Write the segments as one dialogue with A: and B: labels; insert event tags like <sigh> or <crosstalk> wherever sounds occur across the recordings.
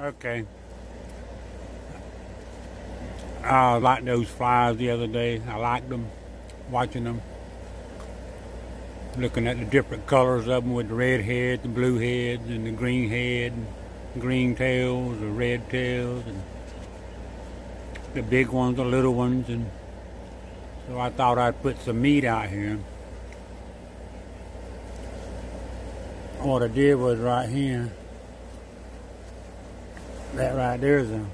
A: Okay. I liked those flies the other day. I liked them, watching them. Looking at the different colors of them with the red head, the blue heads, and the green head, green tails, the red tails, and the big ones, the little ones, and so I thought I'd put some meat out here. What I did was right here, that right there's a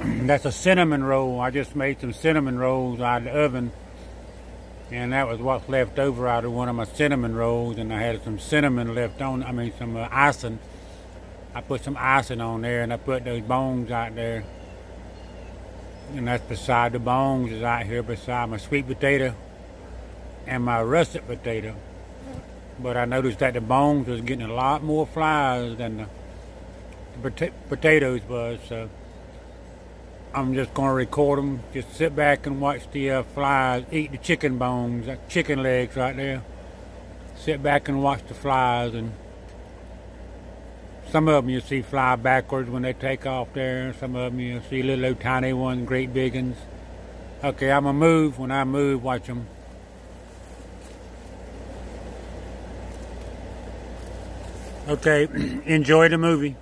A: <clears throat> that's a cinnamon roll. I just made some cinnamon rolls out of the oven. And that was what's left over out of one of my cinnamon rolls. And I had some cinnamon left on, I mean some uh, icing. I put some icing on there and I put those bones out there. And that's beside the bones is out here beside my sweet potato and my russet potato. But I noticed that the bones was getting a lot more flies than the, the potatoes was. So I'm just going to record them. Just sit back and watch the uh, flies eat the chicken bones, that chicken legs right there. Sit back and watch the flies and some of them you see fly backwards when they take off there. Some of them you see little tiny ones, great big ones. Okay, I'm going to move. When I move, watch them. Okay, <clears throat> enjoy the movie.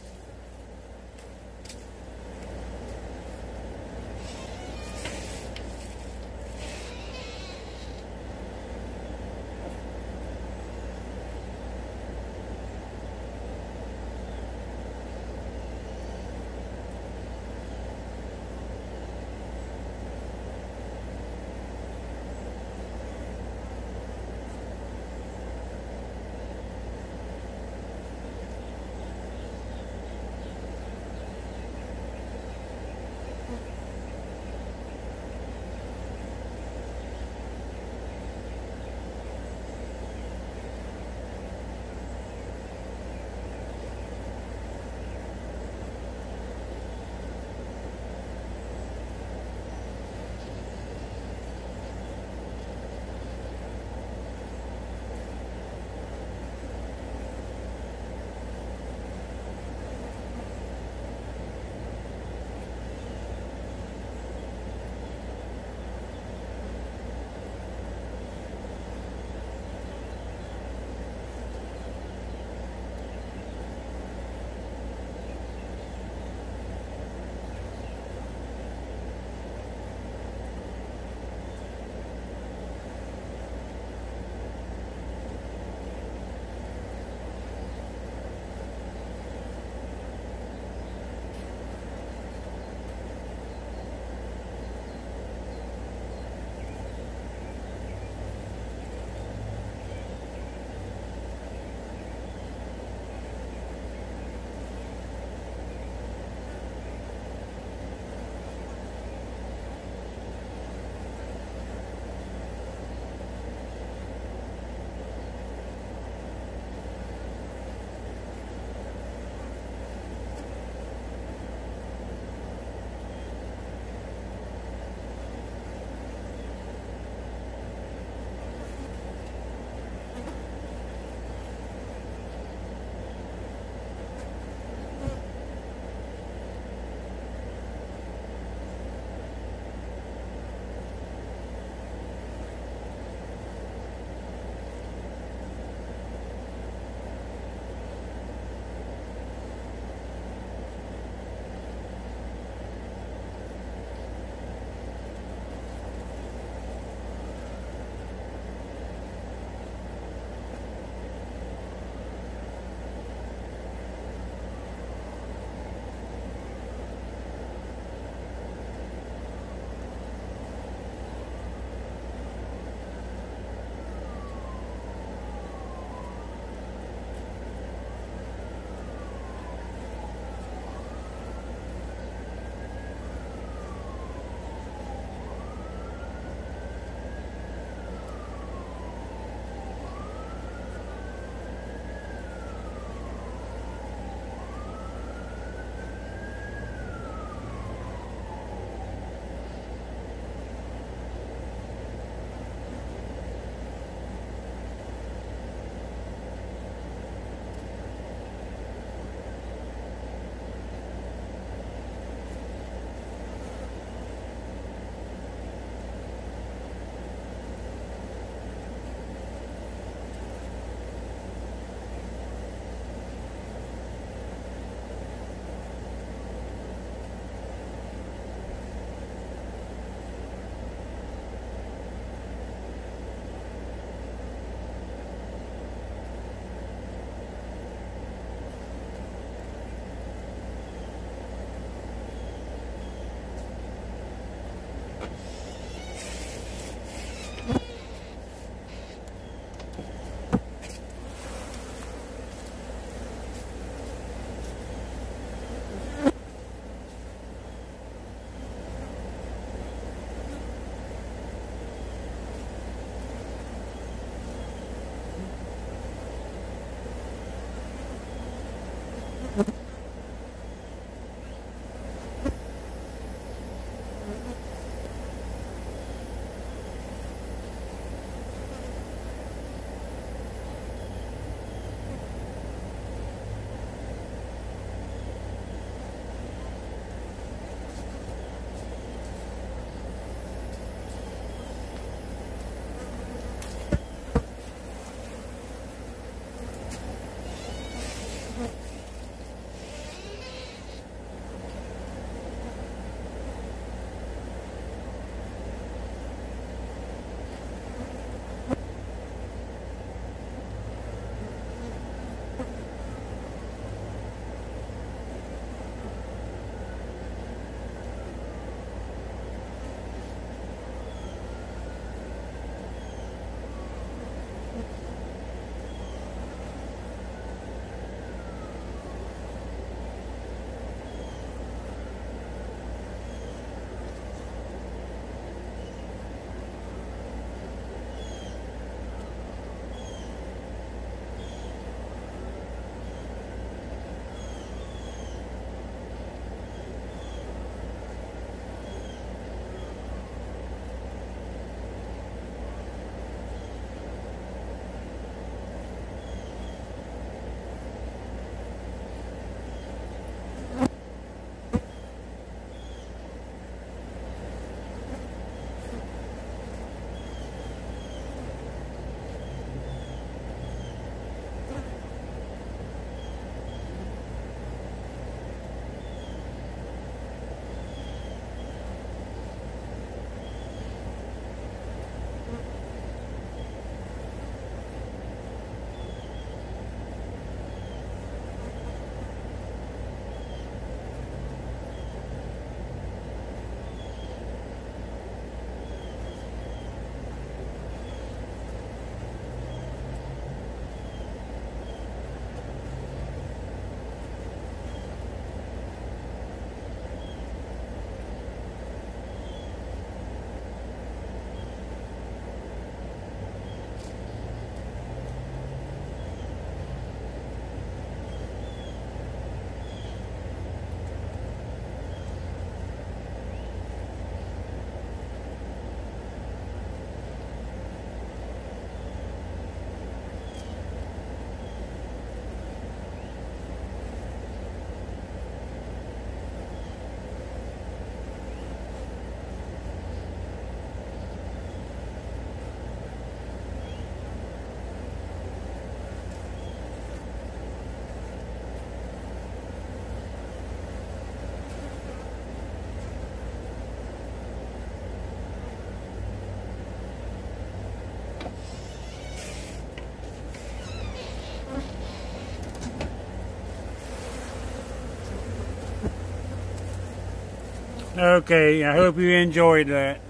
A: Okay, I hope you enjoyed that.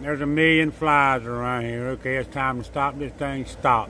A: There's a million flies around here. Okay, it's time to stop this thing. Stop.